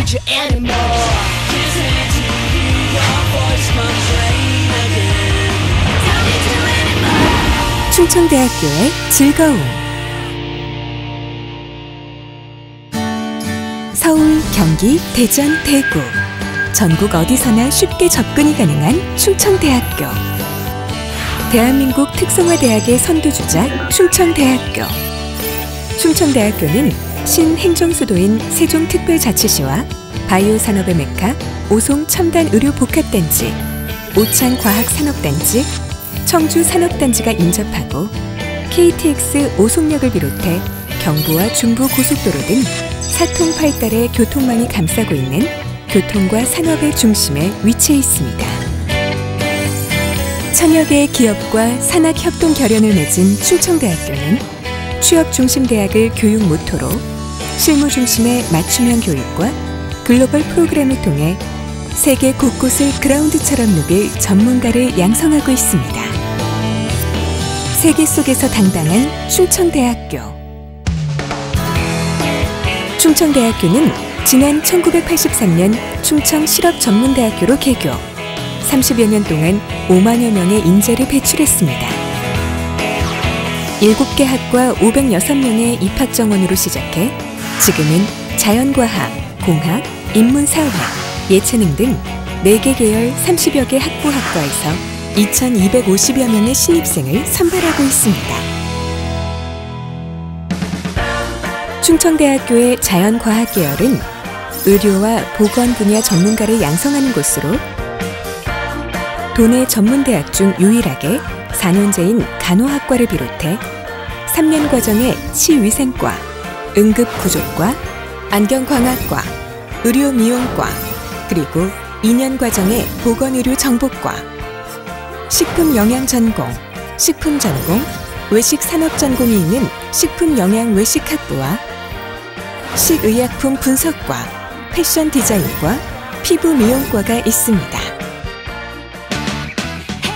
need you anymore Just need to hear your voice complain again Don't need you anymore 충청대학교의 즐거움 서울, 경기, 대전, 대구 전국 어디서나 쉽게 접근이 가능한 충청대학교 대한민국 특성화대학의 선두주자 충청대학교 충청대학교는 신행정수도인 세종특별자치시와 바이오 산업의 메카 오송 첨단 의료 복합단지, 오창 과학 산업단지, 청주 산업단지가 인접하고 KTX 오송역을 비롯해 경부와 중부 고속도로 등 사통 팔달의 교통망이 감싸고 있는 교통과 산업의 중심에 위치해 있습니다. 천여 개의 기업과 산학 협동 결연을 맺은 충청대학교는 취업 중심 대학을 교육 모토로 실무 중심의 맞춤형 교육과 글로벌 프로그램을 통해 세계 곳곳을 그라운드처럼 누빌 전문가를 양성하고 있습니다. 세계 속에서 당당한 충청대학교. 충청대학교는 지난 1983년 충청 실업전문대학교로 개교. 30여 년 동안 5만여 명의 인재를 배출했습니다. 7개 학과 506명의 입학 정원으로 시작해 지금은 자연과학, 공학, 인문사회, 예체능 등 4개 계열 30여 개 학부학과에서 2,250여 명의 신입생을 선발하고 있습니다. 충청대학교의 자연과학 계열은 의료와 보건 분야 전문가를 양성하는 곳으로 도내 전문대학 중 유일하게 4년제인 간호학과를 비롯해 3년 과정의 치위생과, 응급구조과, 안경광학과, 의료미용과, 그리고 2년 과정의 보건의료정보과, 식품영양전공, 식품전공, 외식산업전공이 있는 식품영양외식학부와 식의약품 분석과, 패션 디자인과, 피부미용과가 있습니다.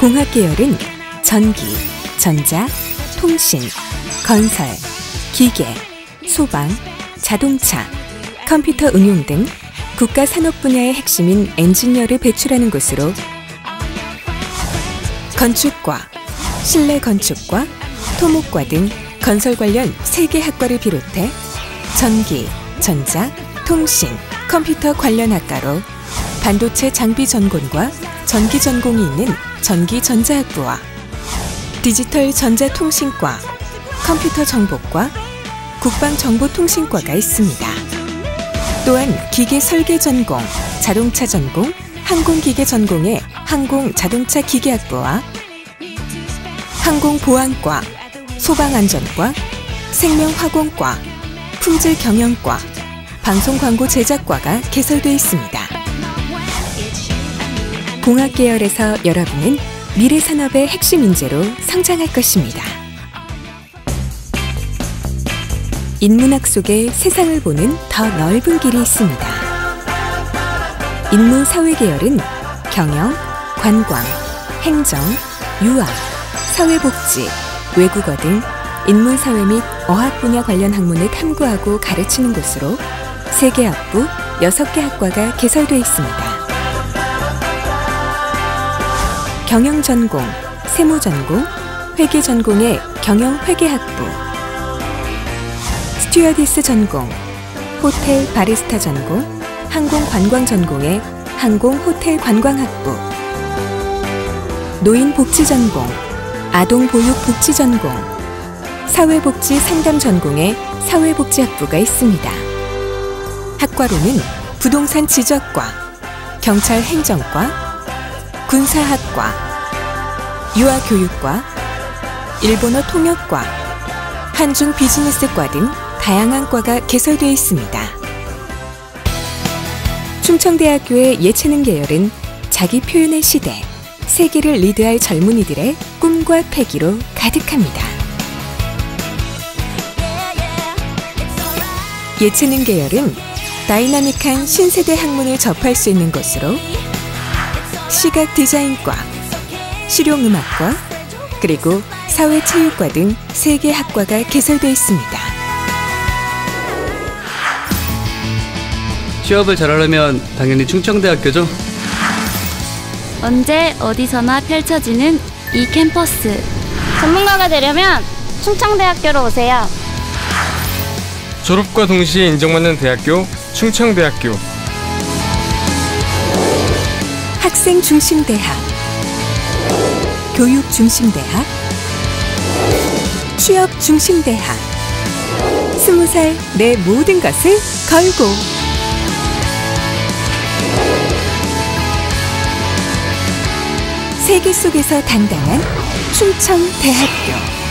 공학 계열은 전기, 전자, 통신, 건설, 기계, 소방, 자동차, 컴퓨터 응용 등 국가 산업 분야의 핵심인 엔지니어를 배출하는 곳으로 건축과, 실내 건축과, 토목과 등 건설 관련 3개 학과를 비롯해 전기, 전자, 통신, 컴퓨터 관련 학과로 반도체 장비 전공과 전기 전공이 있는 전기전자학부와 디지털 전자통신과, 컴퓨터 정보과, 국방정보통신과가 있습니다. 또한 기계 설계 전공, 자동차 전공, 항공기계 전공의 항공자동차 기계학부와 항공보안과, 소방안전과, 생명화공과, 품질경영과, 방송광고 제작과가 개설되어 있습니다. 공학 계열에서 여러분은 미래 산업의 핵심 인재로 성장할 것입니다. 인문학 속에 세상을 보는 더 넓은 길이 있습니다. 인문 사회 계열은 경영, 관광, 행정, 유학, 사회복지, 외국어 등 인문사회 및 어학 분야 관련 학문을 탐구하고 가르치는 곳으로 3개 학부, 6개 학과가 개설되어 있습니다. 경영 전공, 세무 전공, 회계 전공의 경영 회계 학부, 스튜어디스 전공, 호텔 바리스타 전공, 항공 관광 전공의 항공 호텔 관광 학부, 노인 복지 전공, 아동 보육 복지 전공, 사회복지 상담 전공의 사회복지 학부가 있습니다. 학과로는 부동산 지적과, 경찰 행정과, 군사학과, 유아교육과, 일본어 통역과, 한중 비즈니스과 등 다양한 과가 개설되어 있습니다. 충청대학교의 예체능 계열은 자기 표현의 시대, 세계를 리드할 젊은이들의 꿈과 패기로 가득합니다. 예체능 계열은 다이나믹한 신세대 학문을 접할 수 있는 것으로 시각 디자인과, 실용음악과, 그리고 사회체육과 등세개 학과가 개설되어 있습니다. 취업을 잘하려면 당연히 충청대학교죠. 언제 어디서나 펼쳐지는 이 캠퍼스 전문가가 되려면 충청대학교로 오세요. 졸업과 동시에 인정받는 대학교 충청대학교 학생 중심 대학, 교육 중심 대학, 취업 중심 대학. 스무 살 내 모든 것을 걸고. 세계 속에서 당당한 충청대학교.